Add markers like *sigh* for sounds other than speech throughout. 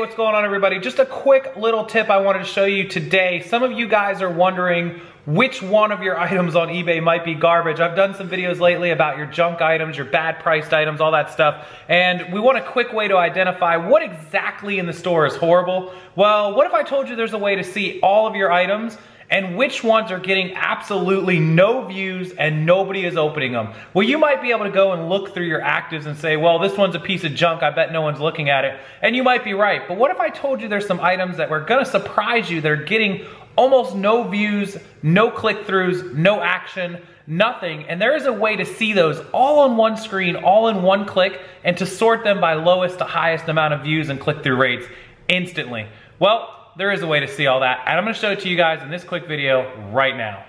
what's going on everybody? Just a quick little tip I wanted to show you today. Some of you guys are wondering which one of your *laughs* items on eBay might be garbage. I've done some videos lately about your junk items, your bad priced items, all that stuff. And we want a quick way to identify what exactly in the store is horrible. Well, what if I told you there's a way to see all of your items and which ones are getting absolutely no views and nobody is opening them. Well, you might be able to go and look through your actives and say, well, this one's a piece of junk. I bet no one's looking at it. And you might be right. But what if I told you there's some items that were gonna surprise you that are getting almost no views, no click-throughs, no action, nothing. And there is a way to see those all on one screen, all in one click, and to sort them by lowest to highest amount of views and click-through rates instantly. Well, there is a way to see all that. And I'm gonna show it to you guys in this quick video right now.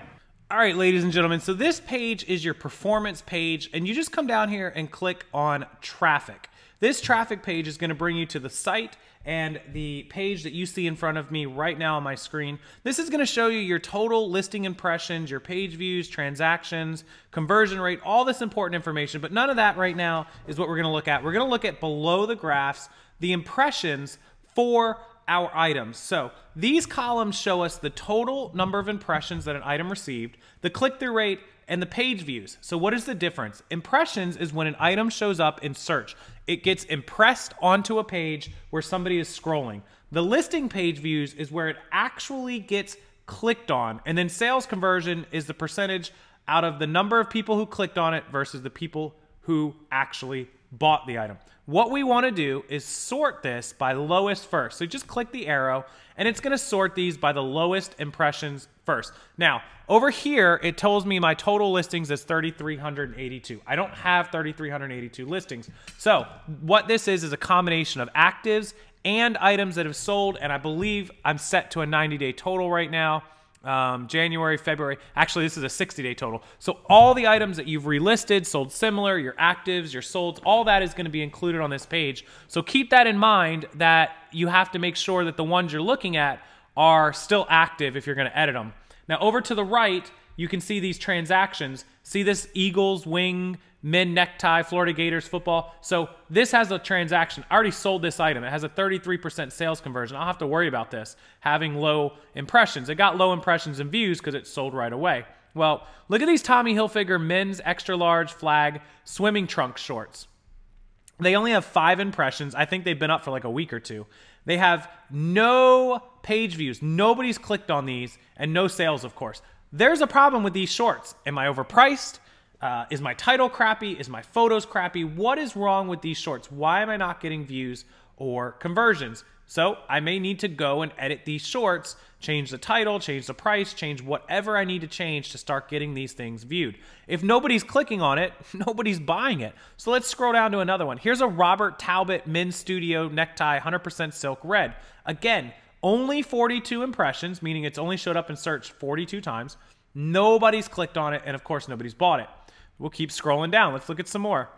All right, ladies and gentlemen, so this page is your performance page, and you just come down here and click on traffic. This traffic page is gonna bring you to the site and the page that you see in front of me right now on my screen. This is gonna show you your total listing impressions, your page views, transactions, conversion rate, all this important information, but none of that right now is what we're gonna look at. We're gonna look at below the graphs, the impressions for our items. So these columns show us the total number of impressions that an item received, the click-through rate, and the page views. So what is the difference? Impressions is when an item shows up in search. It gets impressed onto a page where somebody is scrolling. The listing page views is where it actually gets clicked on. And then sales conversion is the percentage out of the number of people who clicked on it versus the people who actually bought the item. What we want to do is sort this by lowest first. So just click the arrow and it's going to sort these by the lowest impressions first. Now, over here, it tells me my total listings is 3,382. I don't have 3,382 listings. So what this is is a combination of actives and items that have sold, and I believe I'm set to a 90-day total right now um, January, February. Actually, this is a 60 day total. So all the items that you've relisted, sold similar, your actives, your solds, all that is going to be included on this page. So keep that in mind that you have to make sure that the ones you're looking at are still active if you're going to edit them. Now over to the right, you can see these transactions. See this Eagles wing men necktie, Florida Gators football. So this has a transaction. I already sold this item. It has a 33% sales conversion. I'll have to worry about this having low impressions. It got low impressions and views because it sold right away. Well, look at these Tommy Hilfiger men's extra large flag swimming trunk shorts. They only have five impressions. I think they've been up for like a week or two. They have no page views. Nobody's clicked on these and no sales, of course. There's a problem with these shorts. Am I overpriced? Uh, is my title crappy? Is my photos crappy? What is wrong with these shorts? Why am I not getting views or conversions? So I may need to go and edit these shorts, change the title, change the price, change whatever I need to change to start getting these things viewed. If nobody's clicking on it, *laughs* nobody's buying it. So let's scroll down to another one. Here's a Robert Talbot Men's Studio necktie, 100% silk red. Again, only 42 impressions, meaning it's only showed up in search 42 times. Nobody's clicked on it, and of course, nobody's bought it. We'll keep scrolling down. Let's look at some more.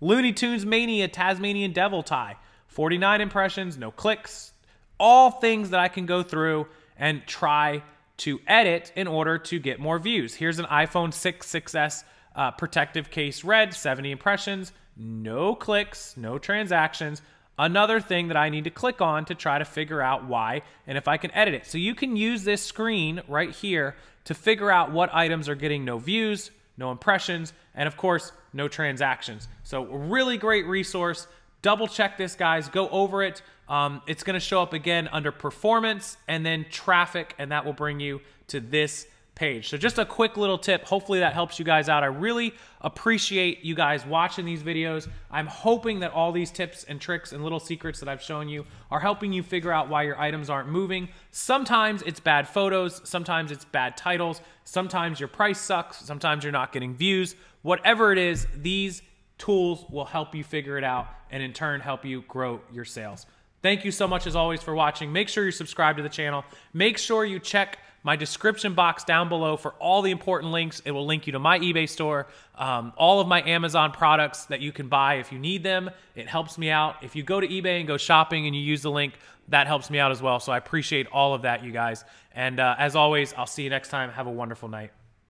Looney Tunes Mania Tasmanian Devil Tie. 49 impressions, no clicks. All things that I can go through and try to edit in order to get more views. Here's an iPhone 6 6S uh, protective case red, 70 impressions, no clicks, no transactions. Another thing that I need to click on to try to figure out why and if I can edit it. So you can use this screen right here to figure out what items are getting no views, no impressions, and of course, no transactions. So really great resource. Double check this, guys. Go over it. Um, it's going to show up again under performance and then traffic, and that will bring you to this page. So just a quick little tip. Hopefully that helps you guys out. I really appreciate you guys watching these videos. I'm hoping that all these tips and tricks and little secrets that I've shown you are helping you figure out why your items aren't moving. Sometimes it's bad photos. Sometimes it's bad titles. Sometimes your price sucks. Sometimes you're not getting views. Whatever it is, these tools will help you figure it out and in turn help you grow your sales. Thank you so much as always for watching. Make sure you subscribe to the channel. Make sure you check my description box down below for all the important links. It will link you to my eBay store, um, all of my Amazon products that you can buy if you need them. It helps me out. If you go to eBay and go shopping and you use the link, that helps me out as well. So I appreciate all of that, you guys. And uh, as always, I'll see you next time. Have a wonderful night.